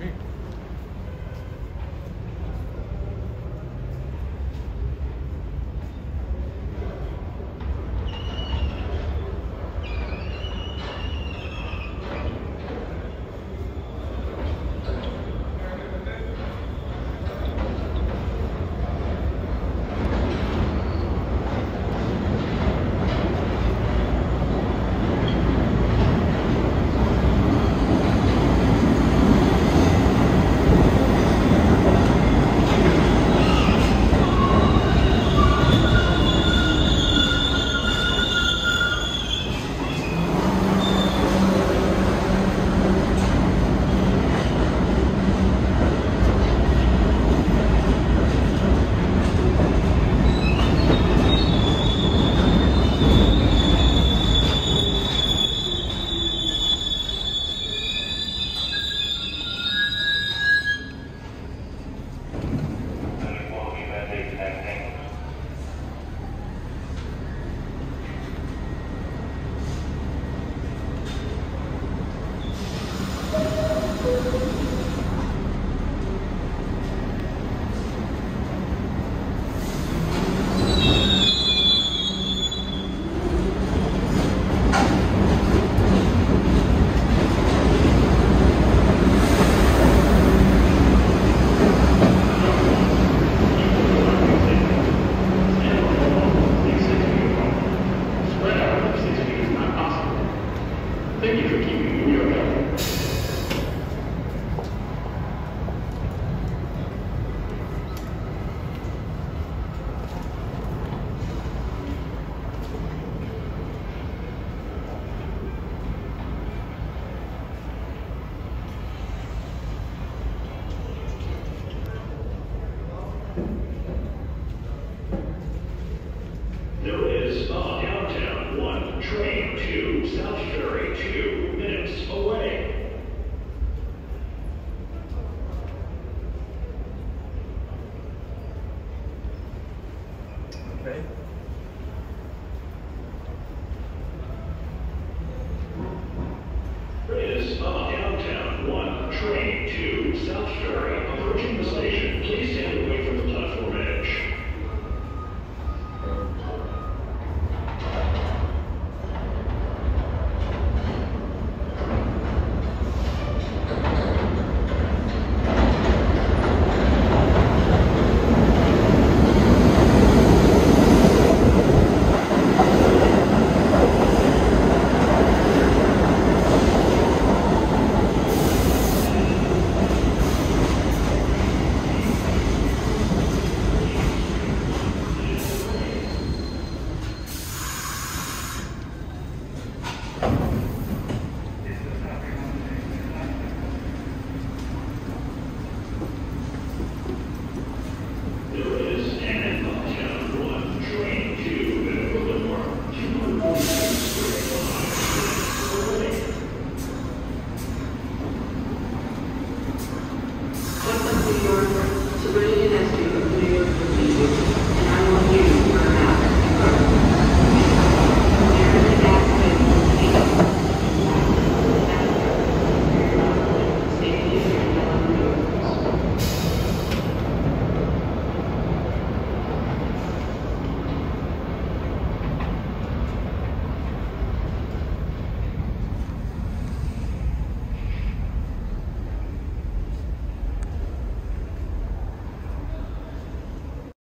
命。train to South Ferry approaching the station. Please stand away from